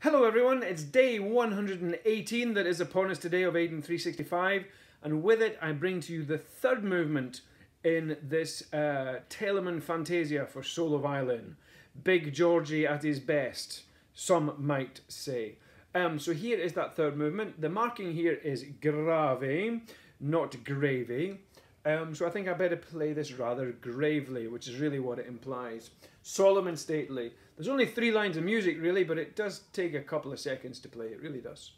Hello everyone, it's day 118 that is upon us today of Aidan 365 and with it I bring to you the third movement in this uh, Telemann Fantasia for solo violin. Big Georgie at his best, some might say. Um, so here is that third movement. The marking here is grave, not gravy. Um, so I think I better play this rather gravely, which is really what it implies. Solemn and stately. There's only three lines of music really, but it does take a couple of seconds to play. It really does.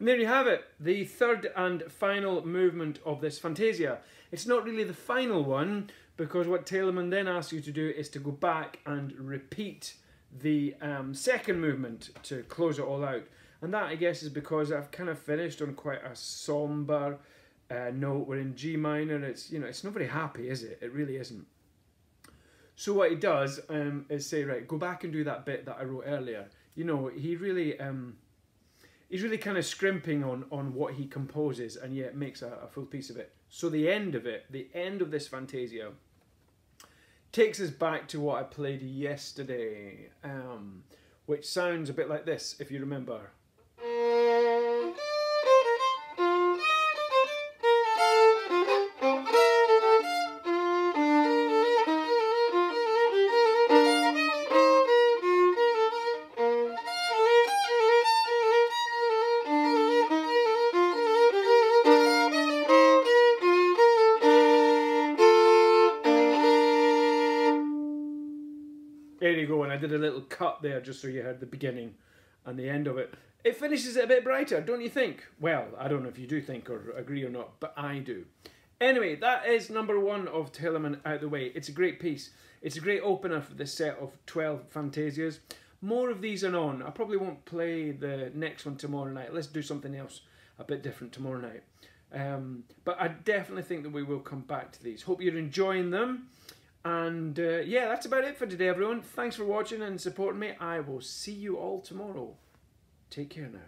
And there you have it, the third and final movement of this Fantasia. It's not really the final one, because what Telemann then asks you to do is to go back and repeat the um, second movement to close it all out. And that, I guess, is because I've kind of finished on quite a somber uh, note. We're in G minor. It's, you know, it's not very happy, is it? It really isn't. So what he does um, is say, right, go back and do that bit that I wrote earlier. You know, he really... Um, he's really kind of scrimping on on what he composes and yet makes a, a, full piece of it. So the end of it, the end of this Fantasia, takes us back to what I played yesterday, um, which sounds a bit like this, if you remember. There you go, and I did a little cut there just so you heard the beginning and the end of it. It finishes it a bit brighter, don't you think? Well, I don't know if you do think or agree or not, but I do. Anyway, that is number one of Telemann out the way. It's a great piece. It's a great opener for this set of 12 Fantasias. More of these are on. I probably won't play the next one tomorrow night. Let's do something else a bit different tomorrow night. Um, but I definitely think that we will come back to these. Hope you're enjoying them. And uh, yeah, that's about it for today, everyone. Thanks for watching and supporting me. I will see you all tomorrow. Take care now.